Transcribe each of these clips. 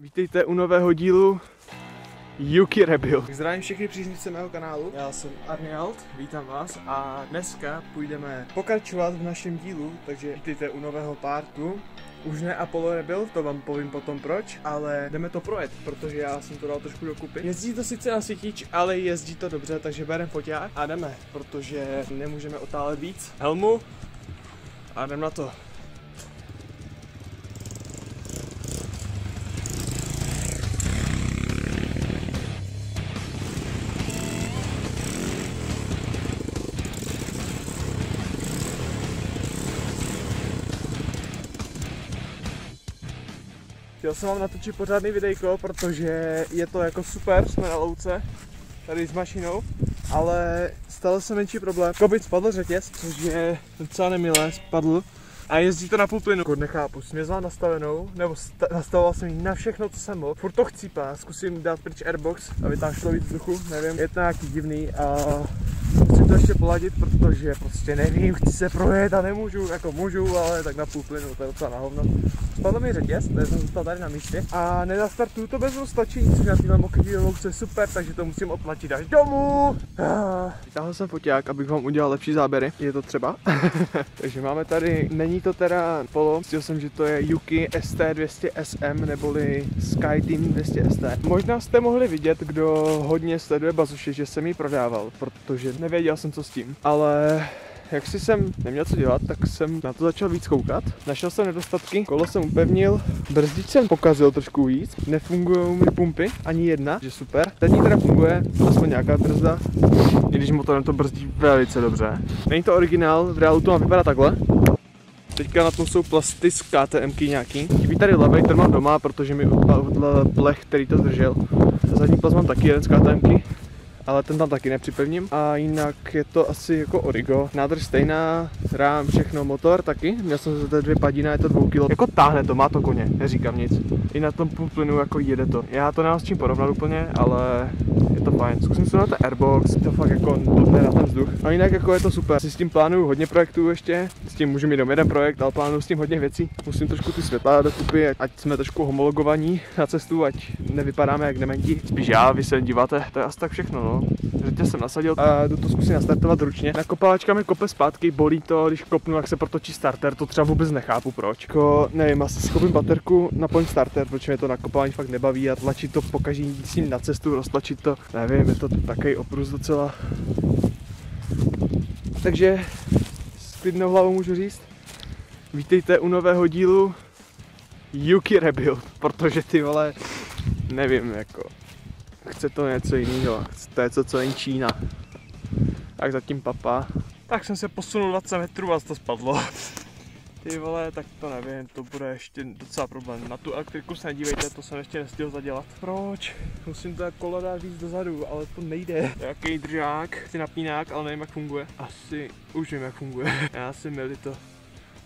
Vítejte u nového dílu Yuki Rebuild. Zdravím všechny příznivce mého kanálu, já jsem Arniald, vítám vás a dneska půjdeme pokračovat v našem dílu, takže vítejte u nového partu. Už ne Apollo Rebuild, to vám povím potom proč, ale jdeme to projet, protože já jsem to dal trošku dokupy. Jezdí to sice na svítič, ale jezdí to dobře, takže bereme foťák a jdeme, protože nemůžeme otálet víc. Helmu a jdem na to. Chtěl jsem vám natočit pořádný videjko, protože je to jako super, jsme na louce, tady s mašinou, ale stalo se menší problém. Kobit spadl řetěz, což je docela nemilé, spadl. A jezdí to na půl plynu. Nechápu, smězla nastavenou, nebo nastavoval jsem ji na všechno, co jsem mohl. Furt to chcípá, zkusím dát pryč airbox, aby tam šlo víc vzduchu, nevím, je to nějaký divný a musím to ještě poladit, protože prostě nevím, chci se projet a nemůžu, jako můžu, ale tak na půl plynu, to je docela na hovno. Spadl mi řetěz, to jsem zůstal tady na místě a nedastartuju to bez roztačení, což na téhle mokrý louce super, takže to musím otlačit až domů. Ah, vytáhl jsem foťák, abych vám udělal lepší záběry, je to třeba. takže máme tady, není to teda Polo, zjistil jsem, že to je Yuki ST200SM neboli SkyTeam 200ST. Možná jste mohli vidět, kdo hodně sleduje bazuše, že jsem ji prodával, protože nevěděl jsem co s tím, ale jak si jsem neměl co dělat, tak jsem na to začal víc koukat. Našel jsem nedostatky, kolo jsem upevnil, brzdič jsem pokazil trošku víc, nefungují mi pumpy, ani jedna, že super. Teď teda funguje, aspoň nějaká brzda, i když motorem to brzdí velice dobře. Není to originál, v reálu to má vypadá takhle. Teďka na tom jsou plasty z KTM nějaký. Chybí tady levej, ten mám doma, protože mi odpadl plech, který to zdržel. Zadní pas mám taky jeden z KTM ale ten tam taky nepřipevním. A jinak je to asi jako origo. Nádrž stejná, rám, všechno, motor taky. Měl jsem zde dvě padína, je to 2 kg. Jako táhne to, má to koně, neříkám nic. I na tom plynu jako jede to. Já to nemám s čím porovnat úplně, ale je to fajn. Zkusím se na ten airbox, to fakt jako dobré na ten vzduch. A jinak jako je to super. Si s tím plánuju hodně projektů ještě, s tím můžu mít jenom jeden projekt, ale plánuju s tím hodně věcí. Musím trošku ty světla dokupy, ať jsme trošku homologovaní na cestu, ať nevypadáme jak dementi. Spíš já, vy se díváte, to je asi tak všechno, no. Řetě jsem nasadil a jdu to zkusím nastartovat ručně. Nakopávačka mi kope zpátky, bolí to, když kopnu, jak se protočí starter, to třeba vůbec nechápu proč. Jako, nevím, asi si koupím baterku na point starter, protože mě to nakopávání fakt nebaví a tlačit to pokaží s ním na cestu, roztlačit to, nevím, je to takový oprus docela. Takže s klidnou hlavou můžu říct, vítejte u nového dílu Yuki Rebuild, protože ty vole, nevím, jako, chce to něco jiného, to je co, co jen Čína. Tak zatím papa. Tak jsem se posunul 20 metrů a to spadlo. Ty vole, tak to nevím, to bude ještě docela problém. Na tu elektriku se nedívejte, to jsem ještě nestihl zadělat. Proč? Musím to kolo dát víc dozadu, ale to nejde. Jaký držák, si napínák, ale nevím jak funguje. Asi už vím jak funguje. Já si milí to.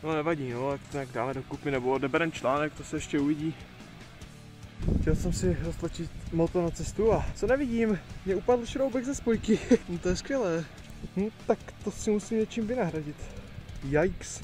No nevadí, no, tak to nějak dáme dokupy, nebo odeberem článek, to se ještě uvidí. Chtěl jsem si roztlačit motor na cestu a co nevidím, mě upadl šroubek ze spojky. no to je skvělé. Hm, tak to si musím něčím vynahradit. Yikes.